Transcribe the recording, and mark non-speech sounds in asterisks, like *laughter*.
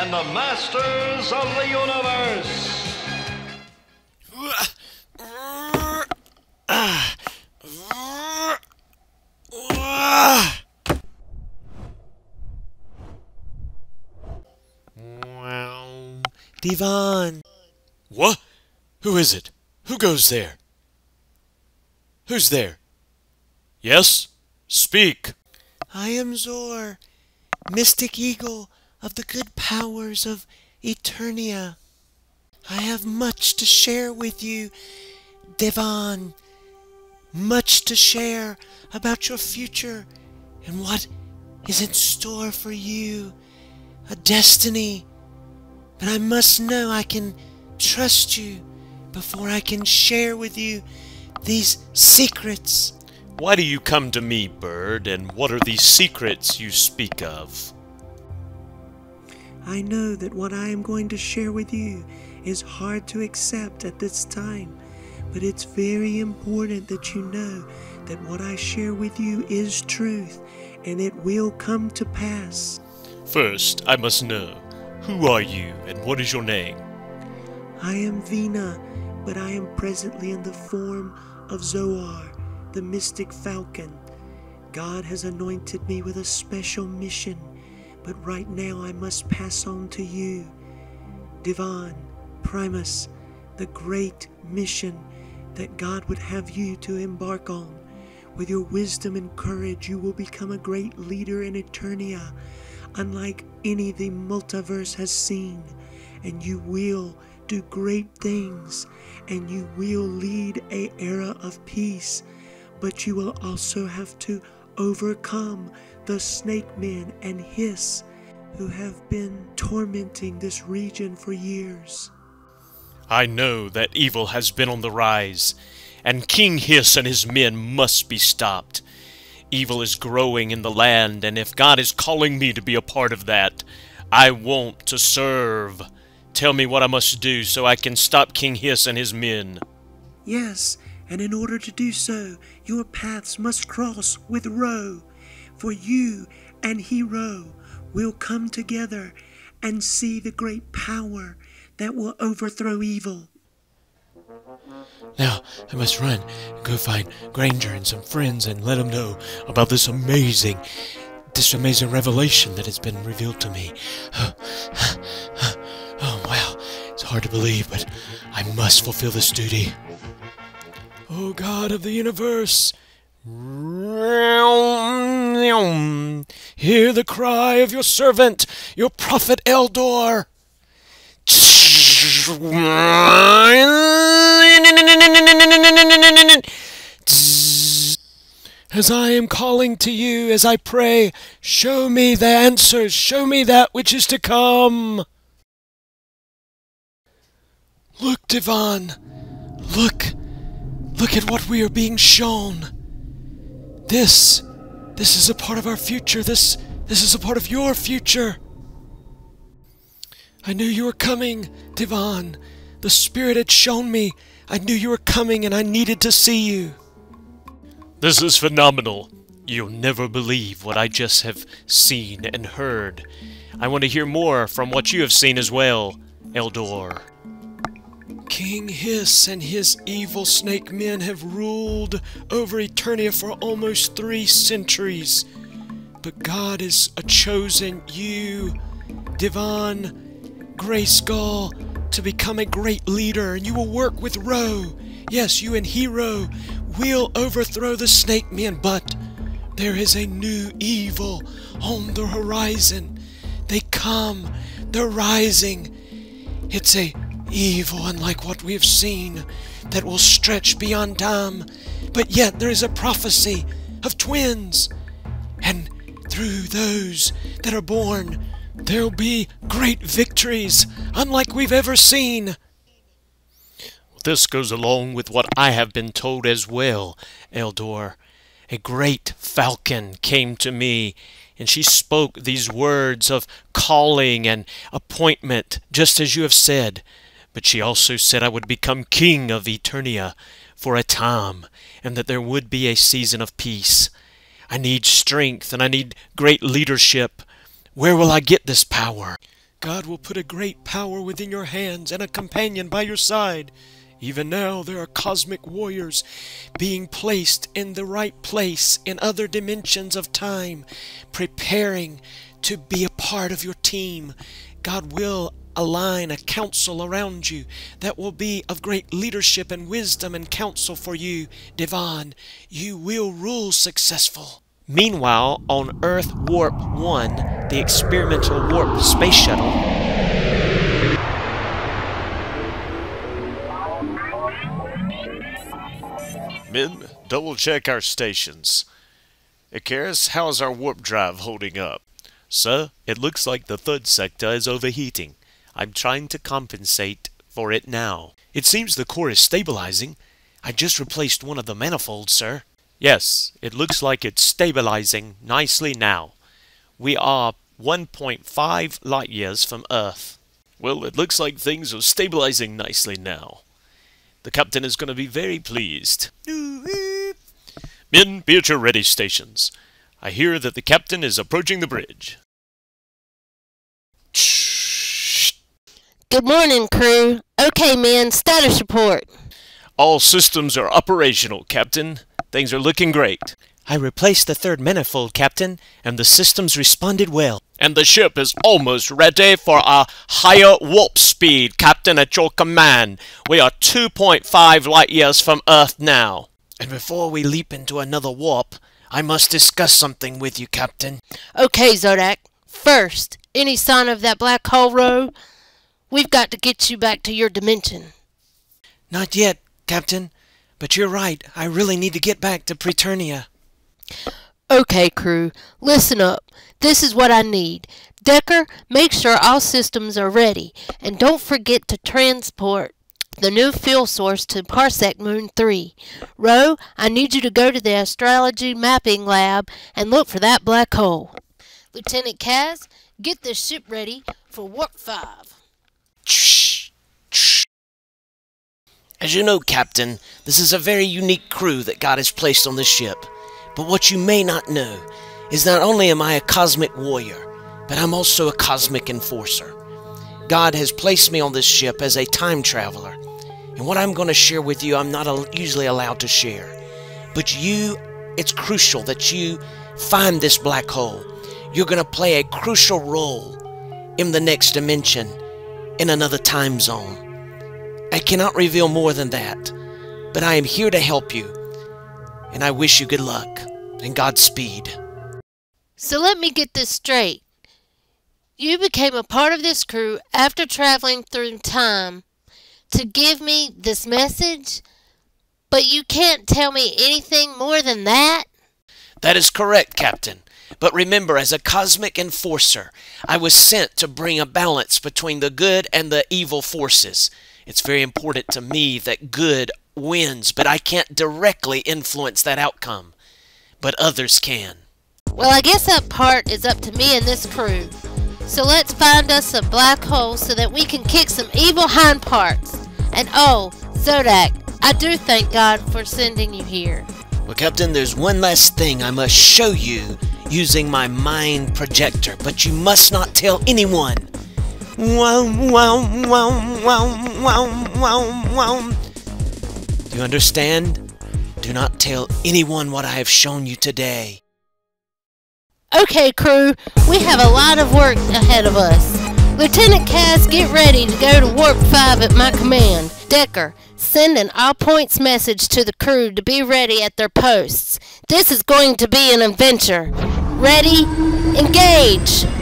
and the masters of the universe. Well, D'Vann. What? Who is it? Who goes there? Who's there? Yes? Speak. I am Zoar, mystic eagle of the good powers of Eternia. I have much to share with you, D'Vann. Much to share about your future and what is in store for you. A destiny. But I must know I can trust you before I can share with you these secrets. Why do you come to me, bird, and what are these secrets you speak of? I know that what I am going to share with you is hard to accept at this time, but it's very important that you know that what I share with you is truth and it will come to pass. First, I must know who are you and what is your name? I am Vena, but I am presently in the form of Zoar, the mystic falcon. God has anointed me with a special mission, but right now I must pass on to you. D'Vann, Primus, the great mission that God would have you to embark on. With your wisdom and courage, you will become a great leader in Eternia, unlike any the multiverse has seen, and you will do great things, and you will lead a era of peace. But you will also have to overcome the snake men and hiss who have been tormenting this region for years. I know that evil has been on the rise, and King Hiss and his men must be stopped. Evil is growing in the land, and if God is calling me to be a part of that, I want to serve. Tell me what I must do so I can stop King Hiss and his men. Yes, and in order to do so, your paths must cross with Ro, for you and He-Ro will come together and see the great power that will overthrow evil. Now, I must run and go find Granger and some friends and let them know about this amazing, this amazing revelation that has been revealed to me. *sighs* Oh, wow. It's hard to believe, but I must fulfill this duty. Oh, God of the universe. Hear the cry of your servant, your prophet Eldor. As I am calling to you, as I pray, show me the answers, show me that which is to come. Look, Devon, look, look at what we are being shown. This, this is a part of our future. This, this is a part of your future. I knew you were coming, D'Vann. The Spirit had shown me. I knew you were coming and I needed to see you. This is phenomenal. You'll never believe what I just have seen and heard. I want to hear more from what you have seen as well, Eldor. King Hiss and his evil snake men have ruled over Eternia for almost three centuries. But God has a chosen you, D'Vann Grayskull, to become a great leader, and you will work with Ro. Yes, you and He-Ro will overthrow the snake men, but there is a new evil on the horizon. They come, they're rising. It's a evil unlike what we have seen that will stretch beyond time. But yet there is a prophecy of twins. And through those that are born, there'll be great victories unlike we've ever seen. This goes along with what I have been told as well, Eldor. A great falcon came to me, and she spoke these words of calling and appointment, just as you have said. But she also said I would become king of Eternia for a time, and that there would be a season of peace. I need strength, and I need great leadership. Where will I get this power? God will put a great power within your hands and a companion by your side. Even now, there are cosmic warriors being placed in the right place in other dimensions of time, preparing to be a part of your team. God will align a council around you that will be of great leadership and wisdom and counsel for you, D'Vann. You will rule successful. Meanwhile, on Earth Warp 1, the experimental warp space shuttle Men, double check our stations. Icarus, how's our warp drive holding up? Sir, it looks like the third sector is overheating. I'm trying to compensate for it now. It seems the core is stabilizing. I just replaced one of the manifolds, sir. Yes, it looks like it's stabilizing nicely now. We are 1.5 light years from Earth. Well, it looks like things are stabilizing nicely now. The captain is going to be very pleased. Men, be at your ready stations. I hear that the captain is approaching the bridge. Good morning, crew. Okay, men, status report. All systems are operational, Captain. Things are looking great. I replaced the third manifold, Captain, and the systems responded well. And the ship is almost ready for a higher warp speed, Captain, at your command. We are 2.5 light years from Earth now. And before we leap into another warp, I must discuss something with you, Captain. Okay, Zodac. First, any sign of that black hole row? We've got to get you back to your dimension. Not yet, Captain. But you're right. I really need to get back to Preternia. Okay, crew. Listen up. This is what I need. Decker, make sure all systems are ready. And don't forget to transport the new fuel source to Parsec Moon 3. Ro, I need you to go to the astrology mapping lab and look for that black hole. Lieutenant Kaz, get this ship ready for Warp 5. As you know, Captain, this is a very unique crew that God has placed on this ship. But what you may not know is not only am I a cosmic warrior, but I'm also a cosmic enforcer. God has placed me on this ship as a time traveler. And what I'm going to share with you, I'm not usually allowed to share. But you, it's crucial that you find this black hole. You're going to play a crucial role in the next dimension, in another time zone. I cannot reveal more than that, but I am here to help you, and I wish you good luck and Godspeed. So let me get this straight. You became a part of this crew after traveling through time to give me this message, but you can't tell me anything more than that? That is correct, Captain. But remember, as a cosmic enforcer, I was sent to bring a balance between the good and the evil forces. It's very important to me that good wins, but I can't directly influence that outcome. But others can. Well, I guess that part is up to me and this crew. So let's find us a black hole so that we can kick some evil hind parts. And oh, Zodac, I do thank God for sending you here. Well, Captain, there's one last thing I must show you using my mind projector, but you must not tell anyone. Do you understand? Do not tell anyone what I have shown you today. Okay, crew, we have a lot of work ahead of us. Lieutenant Kaz, get ready to go to Warp 5 at my command. Decker, send an all points message to the crew to be ready at their posts. This is going to be an adventure. Ready? Engage!